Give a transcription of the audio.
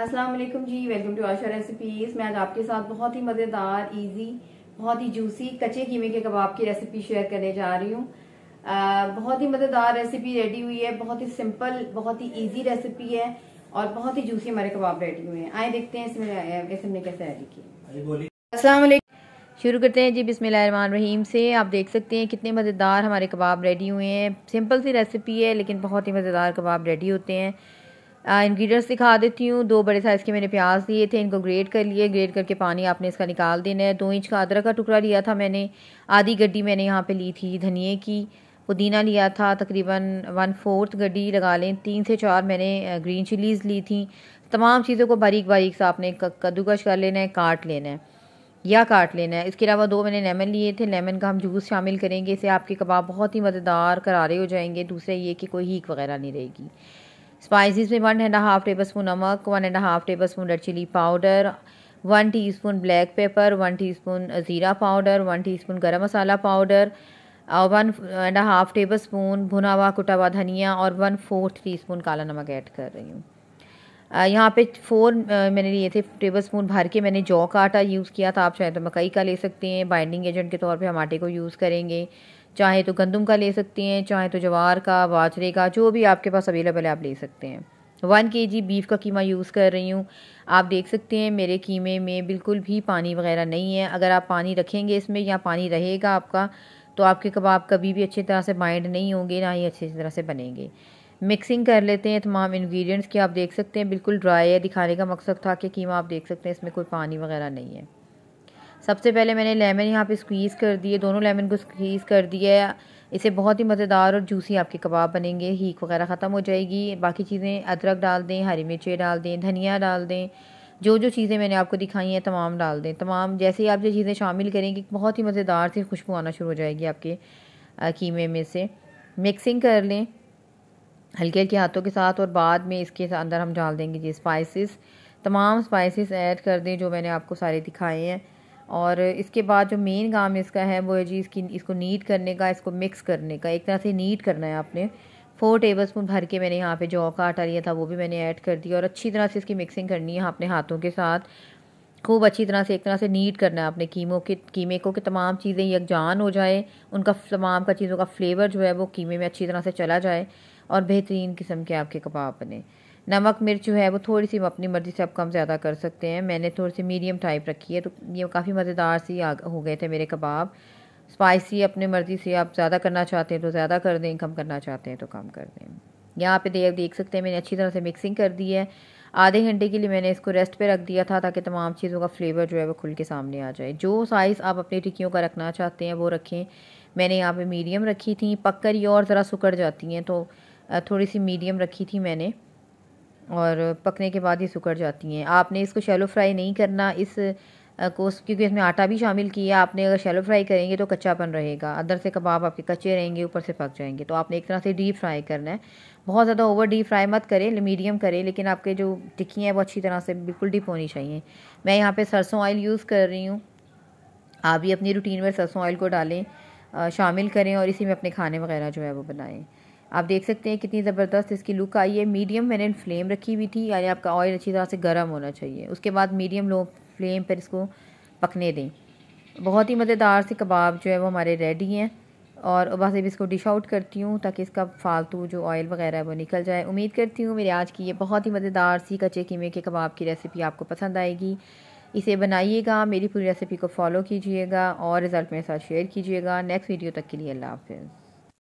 अस्सलाम वालेकुम जी वेलकम टू आशा रेसिपीज़ मैं आज आपके साथ बहुत ही मज़ेदार इजी बहुत ही जूसी कच्चे कीमे के कबाब की रेसिपी शेयर करने जा रही हूँ। बहुत ही मज़ेदार रेसिपी रेडी हुई है बहुत ही सिंपल बहुत ही इजी रेसिपी है और बहुत ही जूसी हमारे कबाब रेडी हुए हैं। आए देखते हैं इसमें इसमें कैसे रेडी किया अस्सलाम शुरू करते हैं जी बिस्मिल्लाह रहीम से। आप देख सकते हैं कितने मज़ेदार हमारे कबाब रेडी हुए हैं। सिंपल सी रेसिपी है लेकिन बहुत ही मज़ेदार कबाब रेडी होते हैं। इंग्रेडिएंट्स दिखा देती हूँ। दो बड़े साइज़ के मैंने प्याज लिए थे, इनको ग्रेट कर लिए। ग्रेट करके पानी आपने इसका निकाल देना है। दो इंच का अदरक का टुकड़ा लिया था मैंने। आधी गड्डी मैंने यहाँ पे ली थी धनिए की। पुदीना लिया था, तकरीबन वन फोर्थ गड्डी लगा लें। तीन से चार मैंने ग्रीन चिलीज़ ली थी। तमाम चीज़ों को बारीक बारीक से आपने कद्दूकश कर लेना है, काट लेना है। या काट लेना है। इसके अलावा दो मैंने लेमन लिए थे। लेमन का हम जूस शामिल करेंगे। इससे आपके कबाब बहुत ही मज़ेदार करारे हो जाएँगे। दूसरे ये कि कोई हीक वगैरह नहीं रहेगी। स्पाइसेस में one and half table spoon नमक one and half table spoon red chilli powder one teaspoon black pepper one teaspoon ज़ीरा powder one teaspoon garam masala powder one and half table spoon भुना हुआ कुटा हुआ धनिया और one fourth tea spoon काला नमक ऐड कर रही हूँ। यहाँ पे फोर मैंने लिए थे टेबल स्पून भर के मैंने जौ का आटा यूज़ किया था, आप चाहे तो मकई का ले सकते हैं। बाइंडिंग एजेंट के तौर पे हम आटे को यूज़ करेंगे। चाहे तो गंदम का ले सकते हैं, चाहे तो जवार का, बाजरे का, जो भी आपके पास अवेलेबल है आप ले सकते हैं। वन के जी बीफ का कीमा यूज़ कर रही हूँ। आप देख सकते हैं मेरे कीमे में बिल्कुल भी पानी वगैरह नहीं है। अगर आप पानी रखेंगे इसमें या पानी रहेगा आपका तो आपके कबाब कभी भी अच्छी तरह से बाइंड नहीं होंगे, ना ही अच्छी तरह से बनेंगे। मिक्सिंग कर लेते हैं तमाम इन्ग्रीडियंट्स की आप देख सकते हैं। बिल्कुल ड्राई है, दिखाने का मकसद था कि कीमा आप देख सकते हैं, इसमें कोई पानी वगैरह नहीं है। सबसे पहले मैंने लेमन यहाँ पे स्क्वीज़ कर दिए, दोनों लेमन को स्क्वीज़ कर दिया। इसे बहुत ही मज़ेदार और जूसी आपके कबाब बनेंगे। हीक वगैरह ख़त्म हो जाएगी। बाकी चीज़ें अदरक डाल दें, हरी मिर्चें डाल दें, धनिया डाल दें। जो जो चीज़ें मैंने आपको दिखाई हैं, तमाम डाल दें। तमाम जैसे ही आप जो चीज़ें शामिल करेंगे, बहुत ही मज़ेदार सी खुशबू आना शुरू हो जाएगी आपके कीमे में से। मिक्सिंग कर लें हल्के हल्के हाथों के साथ और बाद में इसके अंदर हम डाल देंगे जी स्पाइसेस तमाम स्पाइसेस ऐड कर दें जो मैंने आपको सारे दिखाए हैं। और इसके बाद जो मेन काम इसका है, वो है जी इसकी, इसको नीट करने का, इसको मिक्स करने का। एक तरह से नीट करना है आपने। फोर टेबल स्पून भर के मैंने यहाँ पे जो का आटा लिया था, वो भी मैंने ऐड कर दिया। और अच्छी तरह से इसकी मिक्सिंग करनी है अपने हाथों के साथ। खूब अच्छी तरह से, एक तरह से नीट करना है अपने कीमों के, कीमे को कि तमाम चीज़ें यकजान हो जाए, उनका तमाम का चीज़ों का फ्लेवर जो है वो कीमे में अच्छी तरह से चला जाए और बेहतरीन किस्म के आपके कबाब बने। नमक मिर्च जो है वो थोड़ी सी अपनी मर्ज़ी से आप कम ज़्यादा कर सकते हैं। मैंने थोड़ी सी मीडियम टाइप रखी है तो ये काफ़ी मज़ेदार सी हो गए थे मेरे कबाब। स्पाइसी अपनी मर्ज़ी से आप ज़्यादा करना चाहते हैं तो ज़्यादा कर दें, कम करना चाहते हैं तो कम कर दें। यहाँ पे देख देख सकते हैं मैंने अच्छी तरह से मिक्सिंग कर दी है। आधे घंटे के लिए मैंने इसको रेस्ट पे रख दिया था ताकि तमाम चीज़ों का फ्लेवर जो है वो खुल के सामने आ जाए। जो साइज़ आप अपनी टिक्कियों का रखना चाहते हैं वो रखें। मैंने यहाँ पे मीडियम रखी थी पककर ये और ज़रा सुकड़ जाती हैं तो थोड़ी सी मीडियम रखी थी मैंने। और पकने के बाद ही सुकड़ जाती हैं। आपने इसको शैलो फ्राई नहीं करना, इस को क्योंकि इसमें आटा भी शामिल किया आपने, अगर शैलो फ्राई करेंगे तो कच्चापन रहेगा। अंदर से कबाब आपके कच्चे रहेंगे, ऊपर से पक जाएँगे। तो आपने एक तरह से डीप फ्राई करना है। बहुत ज़्यादा ओवर डीप फ्राई मत करें मीडियम करें, लेकिन आपके जो टिक्की हैं वो अच्छी तरह से बिल्कुल डीप होनी चाहिए। मैं यहाँ पर सरसों ऑयल यूज़ कर रही हूँ। आप भी अपनी रूटीन में सरसों ऑयल को डालें शामिल करें और इसी में अपने खाने वगैरह जो है वो बनाएँ। आप देख सकते हैं कितनी ज़बरदस्त इसकी लुक आई है। मीडियम मैंने फ्लेम रखी हुई थी, यानी आपका ऑयल अच्छी तरह से गर्म होना चाहिए। उसके बाद मीडियम लो फ्लेम पर इसको पकने दें। बहुत ही मज़ेदार से कबाब जो है वो हमारे रेडी हैं। और बस अब इसको डिश आउट करती हूँ ताकि इसका फालतू जो ऑयल वगैरह है वो निकल जाए। उम्मीद करती हूँ मेरे आज की ये बहुत ही मज़ेदार सी कच्चे कीमे के कबाब की रेसिपी आपको पसंद आएगी। इसे बनाइएगा, मेरी पूरी रेसिपी को फॉलो कीजिएगा और रिज़ल्ट मेरे साथ शेयर कीजिएगा। नेक्स्ट वीडियो तक के लिए अल्लाह हाफ़